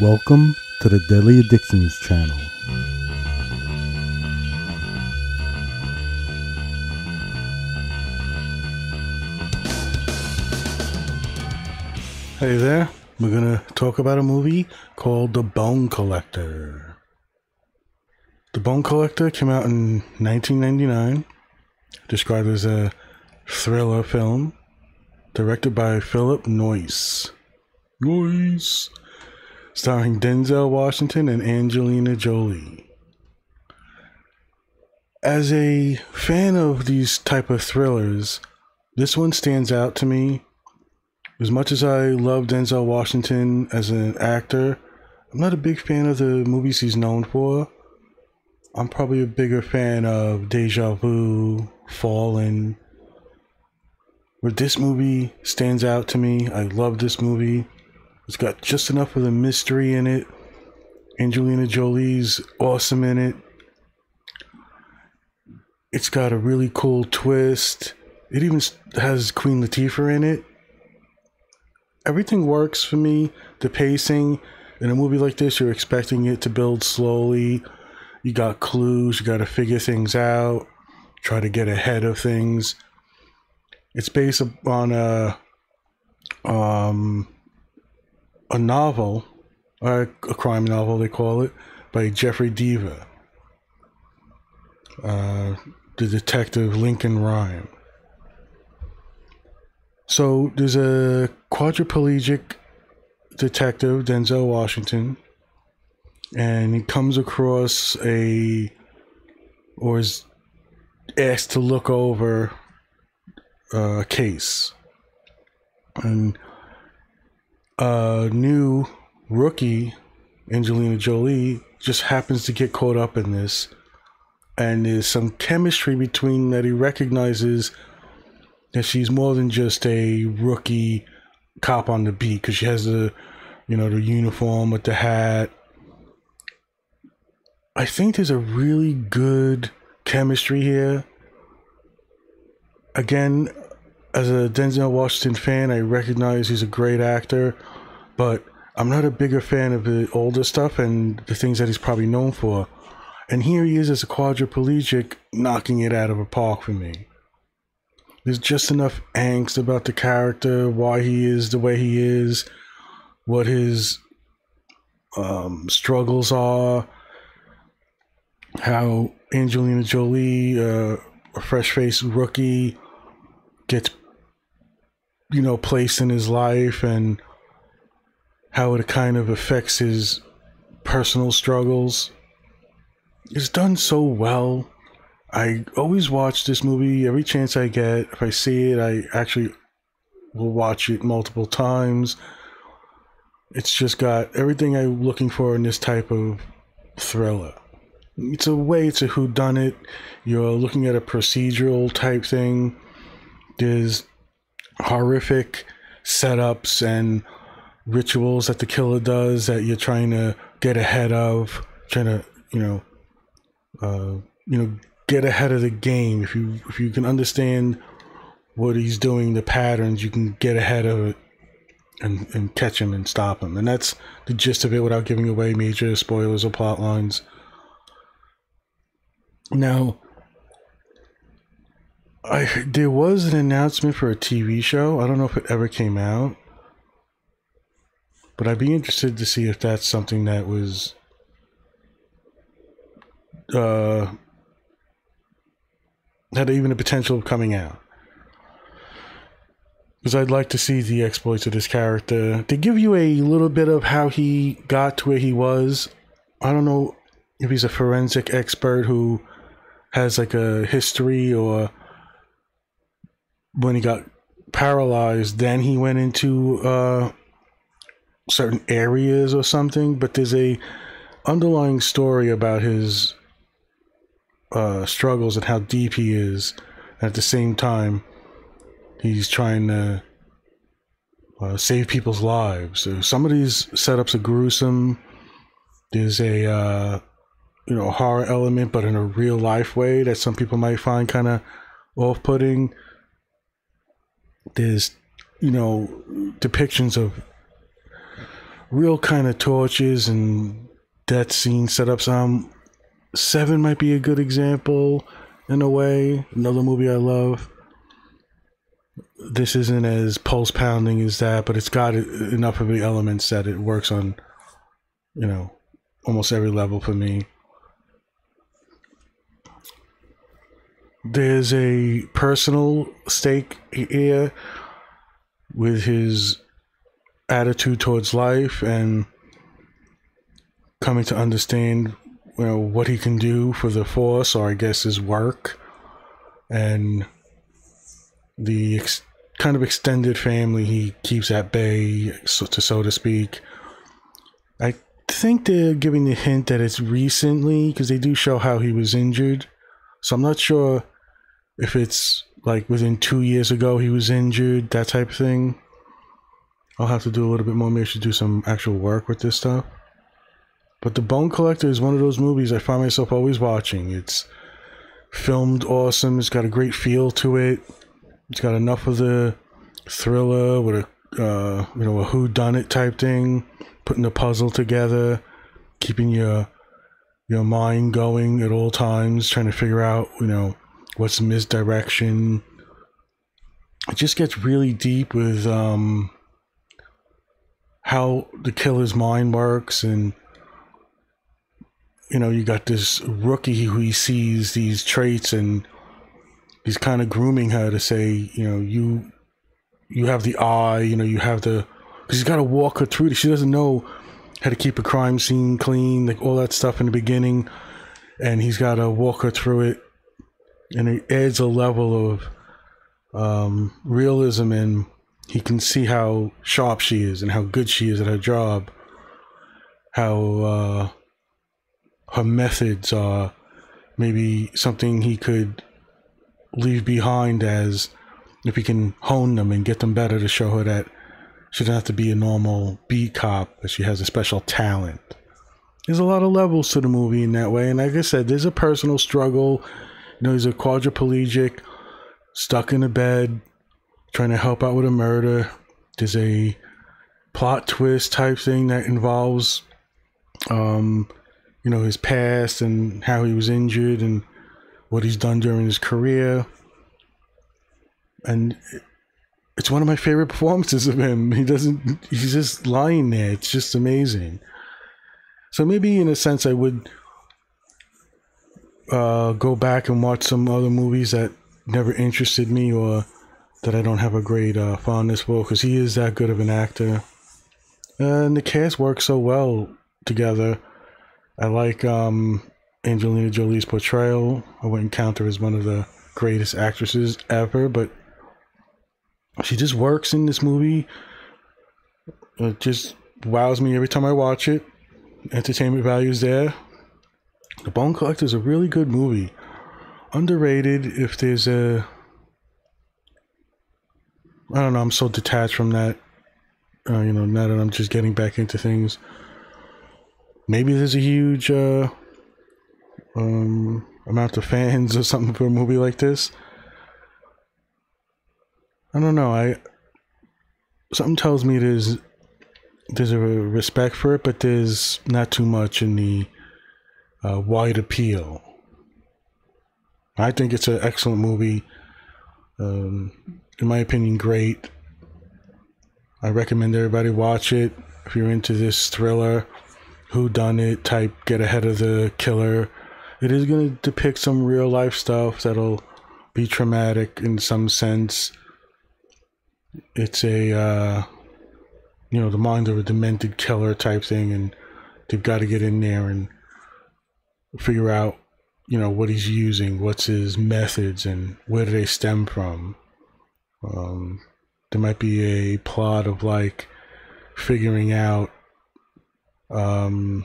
Welcome to the Deadly Addictions channel. Hey there, we're gonna talk about a movie called The Bone Collector. The Bone Collector came out in 1999, described as a thriller film, directed by Philip Noyce. Noyce! Starring Denzel Washington and Angelina Jolie. As a fan of these type of thrillers, this one stands out to me. As much as I love Denzel Washington as an actor, I'm not a big fan of the movies he's known for. I'm probably a bigger fan of Deja Vu, Fallen. Where this movie stands out to me, I love this movie. It's got just enough of the mystery in it. Angelina Jolie's awesome in it. It's got a really cool twist. It even has Queen Latifah in it. Everything works for me. The pacing in a movie like this, you're expecting it to build slowly. You got clues, you got to figure things out, try to get ahead of things. It's based on a um a novel, a, a crime novel they call it, by Jeffrey Deaver. Uh, the detective Lincoln Rhyme. So there's a quadriplegic detective, Denzel Washington, and he comes across a, or is asked to look over a case. And a new rookie, Angelina Jolie, just happens to get caught up in this. And there's some chemistry between that he recognizes that she's more than just a rookie cop on the beat because she has the, you know, the uniform with the hat. I think there's a really good chemistry here. Again, as a Denzel Washington fan, I recognize he's a great actor, but I'm not a bigger fan of the older stuff and the things that he's probably known for. And here he is as a quadriplegic, knocking it out of a park for me. There's just enough angst about the character, why he is the way he is, what his um, struggles are, how Angelina Jolie, uh, a fresh faced rookie, gets you know place in his life and how it kind of affects his personal struggles. It's done so well. I always watch this movie every chance I get. If I see it, I actually will watch it multiple times. It's just got everything I'm looking for in this type of thriller. It's a way to who done it. You're looking at a procedural type thing. There's horrific setups and rituals that the killer does that you're trying to get ahead of, trying to, you know, uh, you know, get ahead of the game. If you if you can understand what he's doing, the patterns, you can get ahead of it and, and catch him and stop him. And that's the gist of it without giving away major spoilers or plot lines. Now, I there was an announcement for a TV show. I don't know if it ever came out, but I'd be interested to see if that's something that was uh, had even a potential of coming out. Because I'd like to see the exploits of this character. To give you a little bit of how he got to where he was, I don't know if he's a forensic expert who has like a history or when he got paralyzed, then he went into uh, certain areas or something. But there's a underlying story about his uh, struggles and how deep he is. At the same time, he's trying to uh, save people's lives. So some of these setups are gruesome. There's a uh, you know horror element, but in a real life way that some people might find kind of off-putting. There's you know depictions of real kind of torches and death scene setups. Um, Seven might be a good example in a way. Another movie I love. This isn't as pulse pounding as that, but it's got enough of the elements that it works on, you know, almost every level for me. There's a personal stake here with his attitude towards life and coming to understand you know what he can do for the force or i guess his work and the ex- kind of extended family he keeps at bay so to so to speak. I think they're giving the hint that it's recently because they do show how he was injured. So i'm not sure if it's like within two years ago he was injured that type of thing i'll have to do a little bit more maybe I should do some actual work with this stuff but The Bone Collector is one of those movies I find myself always watching. It's filmed awesome. It's got a great feel to it. It's got enough of the thriller with a uh, you know a who done it type thing, putting the puzzle together, keeping your your mind going at all times, trying to figure out you know what's misdirection. It just gets really deep with um, how the killer's mind works and you know, you got this rookie who he sees these traits and he's kind of grooming her to say, you know, you you have the eye, you know, you have the because he's got to walk her through. it. She doesn't know how to keep a crime scene clean, like all that stuff in the beginning, and he's got to walk her through it, and it adds a level of um, realism, and he can see how sharp she is and how good she is at her job, how. Uh, her methods are maybe something he could leave behind as if he can hone them and get them better to show her that she doesn't have to be a normal B cop, but she has a special talent. There's a lot of levels to the movie in that way, and like I said, there's a personal struggle. Know, he's a quadriplegic, stuck in a bed, trying to help out with a murder. There's a plot twist type thing that involves um, you know, his past and how he was injured and what he's done during his career. And it's one of my favorite performances of him. He doesn't, he's just lying there. It's just amazing. So maybe in a sense, I would uh, go back and watch some other movies that never interested me or that I don't have a great uh, fondness for because he is that good of an actor. and the cast works so well together. I like um, Angelina Jolie's portrayal. I wouldn't count her as one of the greatest actresses ever, but she just works in this movie. It just wows me every time I watch it. Entertainment value is there. The Bone Collector is a really good movie. Underrated if there's a. I don't know, I'm so detached from that. Uh, you know, now that I'm just getting back into things maybe there's a huge uh, um, amount of fans or something for a movie like this. I don't know. I something tells me there's there's a respect for it, but there's not too much in the uh, wide appeal. I think it's an excellent movie. Um, in my opinion, great. I recommend everybody watch it if you're into this thriller who done it type get ahead of the killer. It is going to depict some real life stuff that'll be traumatic in some sense. It's a uh, you know the mind of a demented killer type thing, and they've got to get in there and figure out you know what he's using, what's his methods, and where do they stem from. Um, there might be a plot of like figuring out um,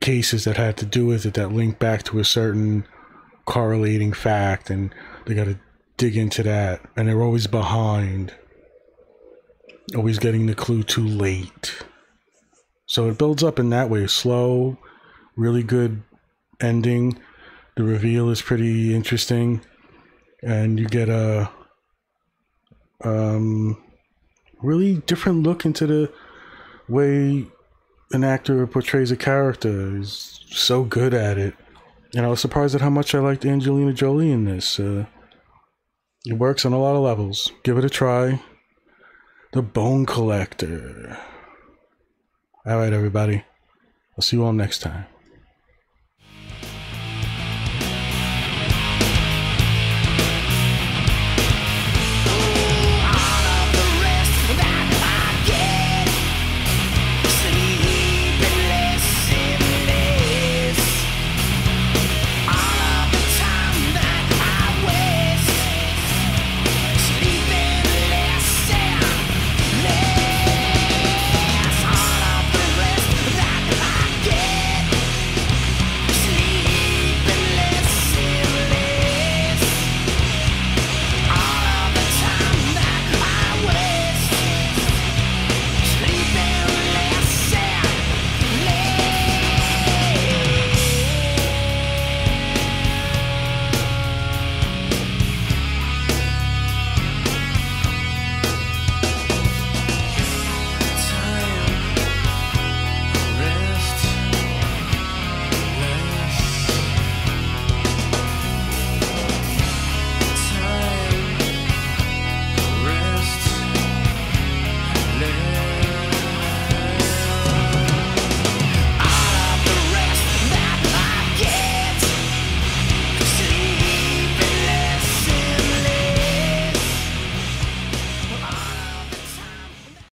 cases that had to do with it that link back to a certain correlating fact, and they got to dig into that, and they're always behind, always getting the clue too late. So it builds up in that way, slow, really good ending. The reveal is pretty interesting, and you get a um, really different look into the way an actor portrays a character is so good at it. And I was surprised at how much I liked Angelina Jolie in this. Uh, it works on a lot of levels. Give it a try. The Bone Collector. All right, everybody. I'll see you all next time.